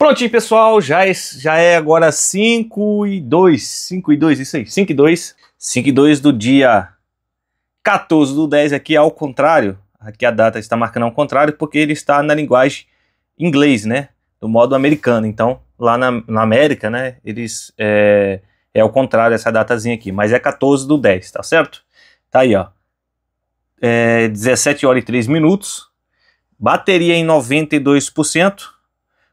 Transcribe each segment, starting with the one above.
Prontinho, pessoal, já é, já é agora 5 e 2, 5 e 2, isso aí, 5 e 2, 5 e 2 do dia 14 do 10 aqui ao contrário, aqui a data está marcando ao contrário porque ele está na linguagem inglês, né, do modo americano, então lá na, na América, né, eles, é, é ao contrário essa datazinha aqui, mas é 14 do 10, tá certo? Tá aí, ó, é 17 horas e 3 minutos, bateria em 92%,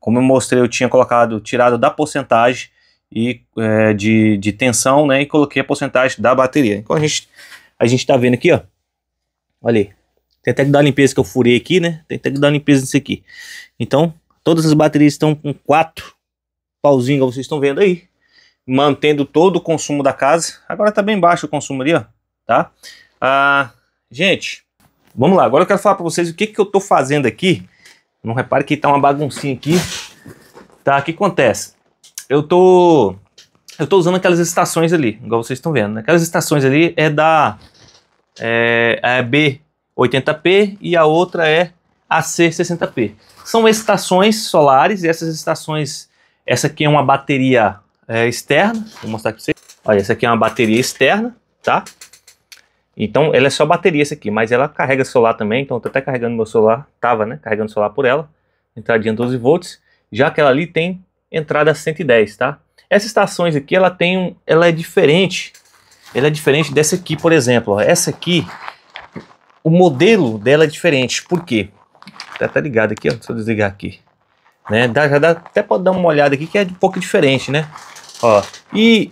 como eu mostrei, eu tinha colocado, tirado da porcentagem e, é, de, de tensão, né? E coloquei a porcentagem da bateria. Então a gente, a gente tá vendo aqui, ó. Olha aí. Tem até que dar limpeza que eu furei aqui, né? Tem até que dar limpeza nisso aqui. Então, todas as baterias estão com quatro pauzinhos, como vocês estão vendo aí. Mantendo todo o consumo da casa. Agora tá bem baixo o consumo ali, ó. Tá? Ah, gente, vamos lá. Agora eu quero falar para vocês o que, que eu tô fazendo aqui não repare que tá uma baguncinha aqui. Tá, o que acontece? Eu tô eu tô usando aquelas estações ali, igual vocês estão vendo. Né? Aquelas estações ali é da é, é B80P e a outra é AC60P. São estações solares e essas estações, essa aqui é uma bateria é, externa, vou mostrar para vocês. Olha, essa aqui é uma bateria externa, tá? Então ela é só bateria essa aqui, mas ela carrega celular também, então eu tô até carregando meu celular, tava, né, carregando celular por ela, entradinha 12 volts, já que ela ali tem entrada 110, tá? Essas estações aqui, ela tem um, ela é diferente, ela é diferente dessa aqui, por exemplo, ó. essa aqui, o modelo dela é diferente, por quê? Tá, tá ligado aqui, ó, deixa eu desligar aqui, né, dá, já dá, até pode dar uma olhada aqui que é um pouco diferente, né, ó, e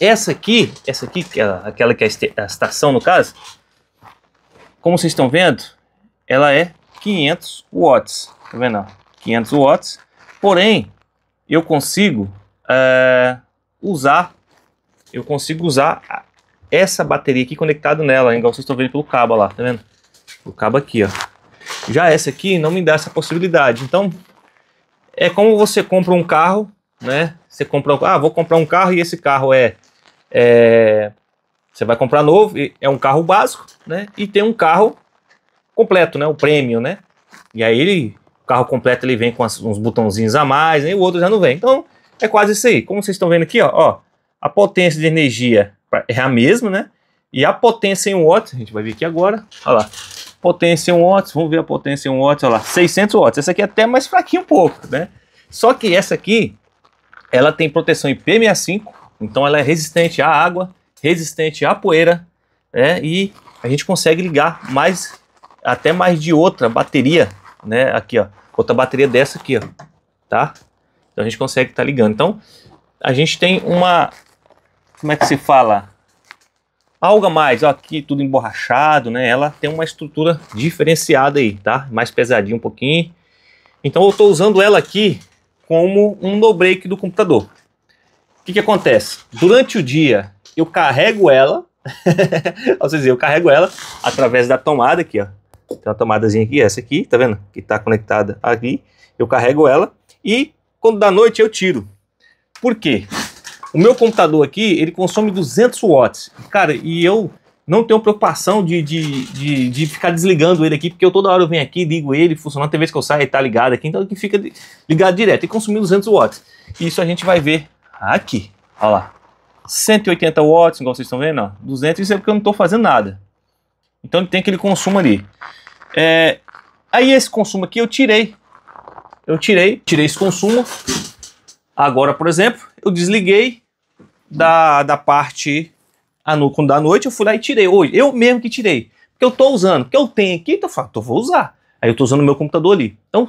essa aqui, essa aqui, que é aquela que é a estação no caso, como vocês estão vendo, ela é 500 watts, tá vendo? 500 watts, porém, eu consigo é, usar, eu consigo usar essa bateria aqui conectado nela, igual vocês estão vendo pelo cabo lá, tá vendo? O cabo aqui, ó. Já essa aqui não me dá essa possibilidade, então é como você compra um carro, né? Você compra, ah, vou comprar um carro e esse carro é é, você vai comprar novo, é um carro básico, né? E tem um carro completo, né? O premium, né? E aí ele, o carro completo ele vem com as, uns botãozinhos a mais, né? E o outro já não vem. Então é quase isso aí. Como vocês estão vendo aqui, ó, ó a potência de energia é a mesma, né? E a potência em watts, a gente vai ver aqui agora, olha lá. Potência em watts, vamos ver a potência em watts, olha lá, 600 watts. Essa aqui é até mais fraquinho um pouco, né? Só que essa aqui, ela tem proteção IP65, então ela é resistente à água, resistente à poeira, né? E a gente consegue ligar mais, até mais de outra bateria, né? Aqui, ó, outra bateria dessa aqui, ó, tá? Então a gente consegue estar tá ligando. Então a gente tem uma, como é que se fala? Algo a mais, ó, aqui tudo emborrachado, né? Ela tem uma estrutura diferenciada aí, tá? Mais pesadinho um pouquinho. Então eu estou usando ela aqui como um no break do computador. O que, que acontece? Durante o dia, eu carrego ela, ou seja, eu carrego ela através da tomada aqui, ó. Tem uma tomadazinha aqui, essa aqui, tá vendo? Que tá conectada aqui. Eu carrego ela e quando dá noite eu tiro. Por quê? O meu computador aqui, ele consome 200 watts. Cara, e eu não tenho preocupação de, de, de, de, ficar desligando ele aqui, porque eu toda hora eu venho aqui, ligo ele, funcionando, tem vez que eu saio e tá ligado aqui, então ele fica ligado direto e consumir 200 watts. Isso a gente vai ver Aqui, olha lá. 180 watts, igual vocês estão vendo, ó. 200, isso é porque eu não estou fazendo nada. Então ele tem aquele consumo ali. É, aí esse consumo aqui eu tirei. Eu tirei, tirei esse consumo. Agora, por exemplo, eu desliguei da, da parte a no, da noite, eu fui lá e tirei. Hoje, eu mesmo que tirei. Porque eu estou usando, porque eu tenho aqui, então eu falo, então vou usar. Aí eu estou usando o meu computador ali. Então,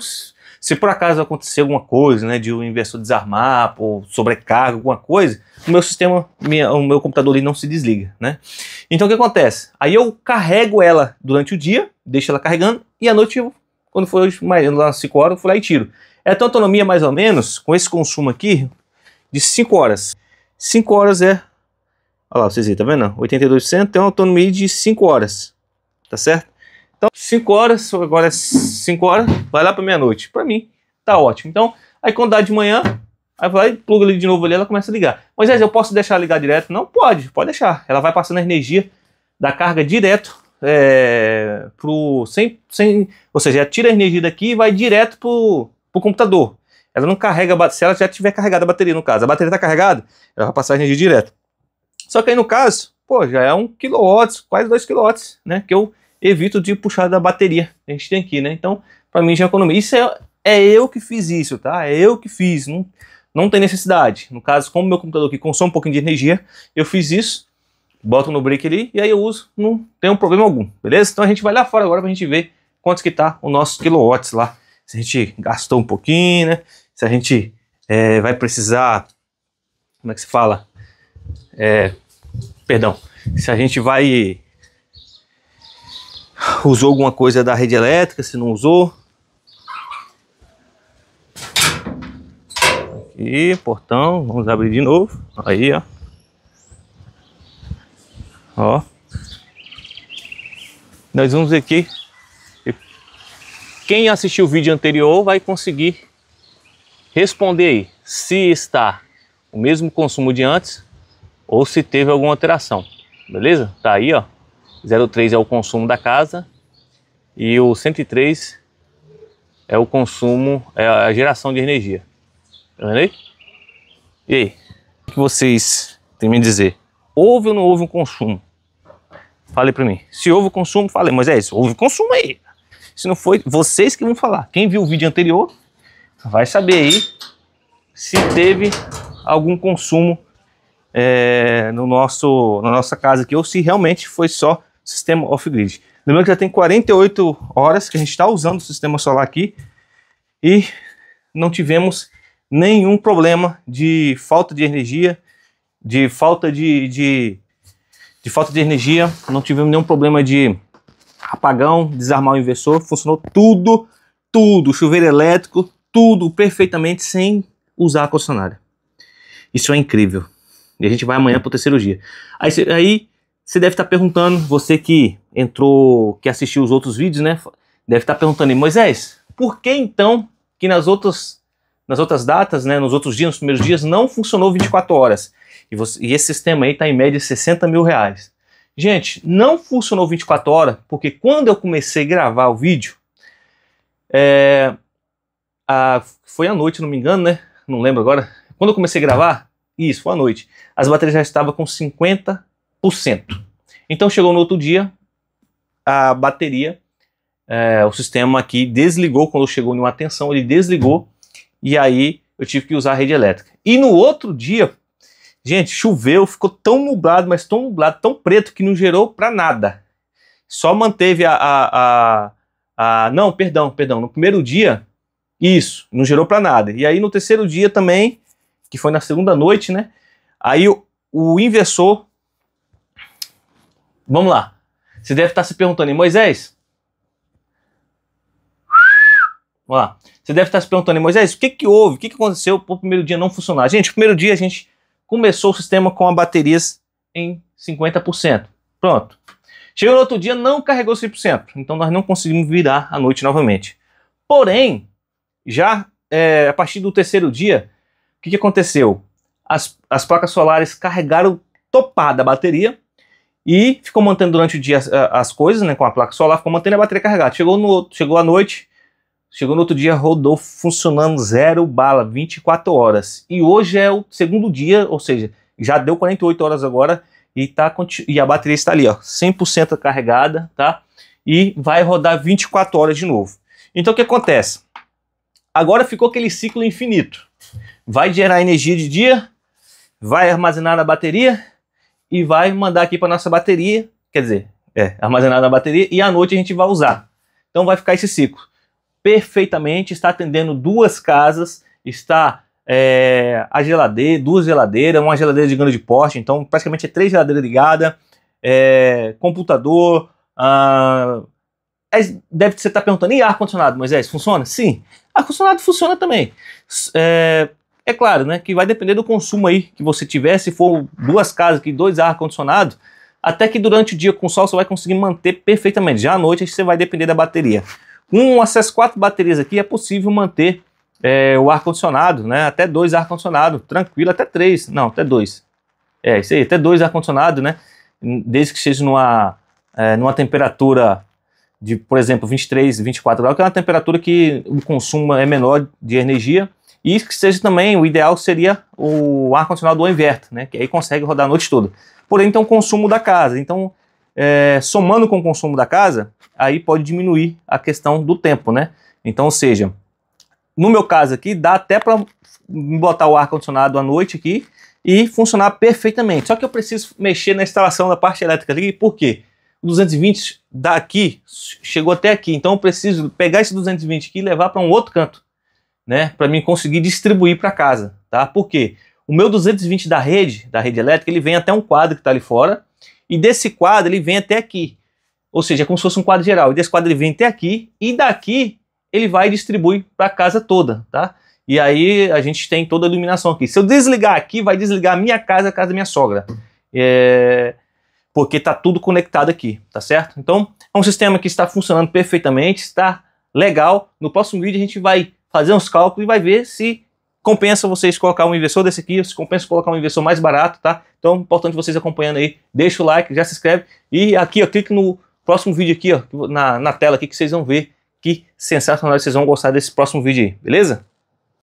se por acaso acontecer alguma coisa, né, de o um inversor desarmar, ou sobrecarga, alguma coisa, o meu sistema, minha, o meu computador ali não se desliga, né? Então o que acontece? Aí eu carrego ela durante o dia, deixo ela carregando, e à noite, eu, quando for mais lá 5 horas, eu fui lá e tiro. É a autonomia mais ou menos, com esse consumo aqui, de 5 horas. 5 horas é, olha lá, vocês viram, tá vendo? 82% tem uma autonomia de 5 horas, tá certo? Então, 5 horas, agora é 5 horas, vai lá para meia-noite. Para mim, tá ótimo. Então, aí quando dá de manhã, aí vai, pluga ali de novo ali, ela começa a ligar. Mas eu posso deixar ligar direto? Não pode, pode deixar. Ela vai passando a energia da carga direto é, pro sem, sem, ou seja, tira a energia daqui e vai direto pro, pro computador. ela não carrega, se ela já tiver carregada a bateria, no caso, a bateria está carregada, ela vai passar energia direto. Só que aí no caso, pô, já é um kW, quase 2 kW, né? Que eu evito de puxar da bateria a gente tem aqui, né? Então, para mim já é economia. Isso é, é eu que fiz isso, tá? É eu que fiz, não, não tem necessidade. No caso, como meu computador aqui consome um pouquinho de energia, eu fiz isso, boto no break ali e aí eu uso, não tem um problema algum, beleza? Então a gente vai lá fora agora pra gente ver quantos que tá o nosso kilowatts lá. Se a gente gastou um pouquinho, né? Se a gente é, vai precisar, como é que se fala? É, perdão, se a gente vai usou alguma coisa da rede elétrica, se não usou. Aqui, portão, vamos abrir de novo. Aí, ó. Ó. Nós vamos aqui. Quem assistiu o vídeo anterior vai conseguir responder aí se está o mesmo consumo de antes ou se teve alguma alteração. Beleza? Tá aí, ó. 03 é o consumo da casa e o 103 é o consumo, é a geração de energia. Tá vendo aí? E aí? O que vocês têm me dizer? Houve ou não houve um consumo? Fale para mim. Se houve consumo, fale, mas é isso, houve consumo aí. Se não foi, vocês que vão falar. Quem viu o vídeo anterior vai saber aí se teve algum consumo é, no nosso, na nossa casa aqui ou se realmente foi só sistema off-grid. Lembrando que já tem 48 horas que a gente está usando o sistema solar aqui e não tivemos nenhum problema de falta de energia, de falta de, de, de falta de energia, não tivemos nenhum problema de apagão, desarmar o inversor, funcionou tudo, tudo, chuveiro elétrico, tudo perfeitamente sem usar a concessionária. Isso é incrível. E a gente vai amanhã para o terceiro dia. Aí, aí você deve estar tá perguntando, você que entrou, que assistiu os outros vídeos, né? Deve estar tá perguntando aí, Moisés, por que então que nas outras, nas outras datas, né, nos outros dias, nos primeiros dias, não funcionou 24 horas? E, você, e esse sistema aí está em média 60 mil reais. Gente, não funcionou 24 horas, porque quando eu comecei a gravar o vídeo, é, a, foi à noite, não me engano, né? Não lembro agora. Quando eu comecei a gravar, isso, foi à noite, as baterias já estavam com 50 então chegou no outro dia, a bateria, é, o sistema aqui desligou, quando chegou em uma tensão, ele desligou, e aí eu tive que usar a rede elétrica. E no outro dia, gente, choveu, ficou tão nublado, mas tão nublado, tão preto, que não gerou para nada. Só manteve a, a, a, a, Não, perdão, perdão. No primeiro dia, isso, não gerou para nada. E aí no terceiro dia também, que foi na segunda noite, né? Aí o, o inversor Vamos lá. Você deve estar se perguntando, Moisés? Vamos lá. Você deve estar se perguntando, Moisés, o que, que houve? O que, que aconteceu para o primeiro dia não funcionar? Gente, primeiro dia a gente começou o sistema com a baterias em 50%. Pronto. Chegou no outro dia, não carregou 100%. Então nós não conseguimos virar à noite novamente. Porém, já é, a partir do terceiro dia, que, que aconteceu? As, as placas solares carregaram topada a bateria e ficou mantendo durante o dia as, as, coisas, né, com a placa solar, ficou mantendo a bateria carregada. Chegou, no, chegou à noite, chegou no outro dia, rodou funcionando zero bala, 24 horas. E hoje é o segundo dia, ou seja, já deu 48 horas agora e, tá, e a bateria está ali, ó, 100% carregada, tá? E vai rodar 24 horas de novo. Então o que acontece? Agora ficou aquele ciclo infinito. Vai gerar energia de dia, vai armazenar na bateria, e vai mandar aqui para nossa bateria, quer dizer, é, armazenar na bateria e à noite a gente vai usar. Então vai ficar esse ciclo. Perfeitamente, está atendendo duas casas, está é, a geladeira, duas geladeiras, uma geladeira de grande porte, então praticamente é três geladeiras ligadas, é, computador, ah, deve você estar tá perguntando, e ar-condicionado, Moisés, funciona? Sim, ar-condicionado funciona também. É, é claro, né, que vai depender do consumo aí que você tiver, se for duas casas que dois ar-condicionado, até que durante o dia com sol você vai conseguir manter perfeitamente. Já à noite você vai depender da bateria. Com essas quatro baterias aqui é possível manter é, o ar-condicionado, né, até dois ar-condicionado, tranquilo, até três, não, até dois. É, isso aí, até dois ar-condicionado, né, desde que seja numa, é, numa temperatura de, por exemplo, 23, 24 graus, que é uma temperatura que o consumo é menor de energia, e que seja também, o ideal seria o ar-condicionado do inverter, né? Que aí consegue rodar a noite toda. Porém, tem o consumo da casa. Então, é, somando com o consumo da casa, aí pode diminuir a questão do tempo, né? Então, ou seja, no meu caso aqui, dá até para botar o ar-condicionado à noite aqui e funcionar perfeitamente. Só que eu preciso mexer na instalação da parte elétrica ali, por quê? O 220 daqui chegou até aqui, então eu preciso pegar esse 220 aqui e levar para um outro canto, né? Para mim conseguir distribuir para casa, tá? Por quê? O meu 220 da rede, da rede elétrica, ele vem até um quadro que está ali fora, e desse quadro ele vem até aqui. Ou seja, é como se fosse um quadro geral. E desse quadro ele vem até aqui, e daqui ele vai distribuir para a casa toda, tá? E aí a gente tem toda a iluminação aqui. Se eu desligar aqui, vai desligar a minha casa, a casa da minha sogra. É... Porque tá tudo conectado aqui, tá certo? Então, é um sistema que está funcionando perfeitamente, está legal. No próximo vídeo a gente vai fazer uns cálculos e vai ver se compensa vocês colocar um inversor desse aqui, se compensa colocar um inversor mais barato, tá? Então, importante vocês acompanhando aí. Deixa o like, já se inscreve e aqui, ó, clique no próximo vídeo aqui, ó, na, na tela aqui que vocês vão ver que sensacional vocês vão gostar desse próximo vídeo aí, beleza?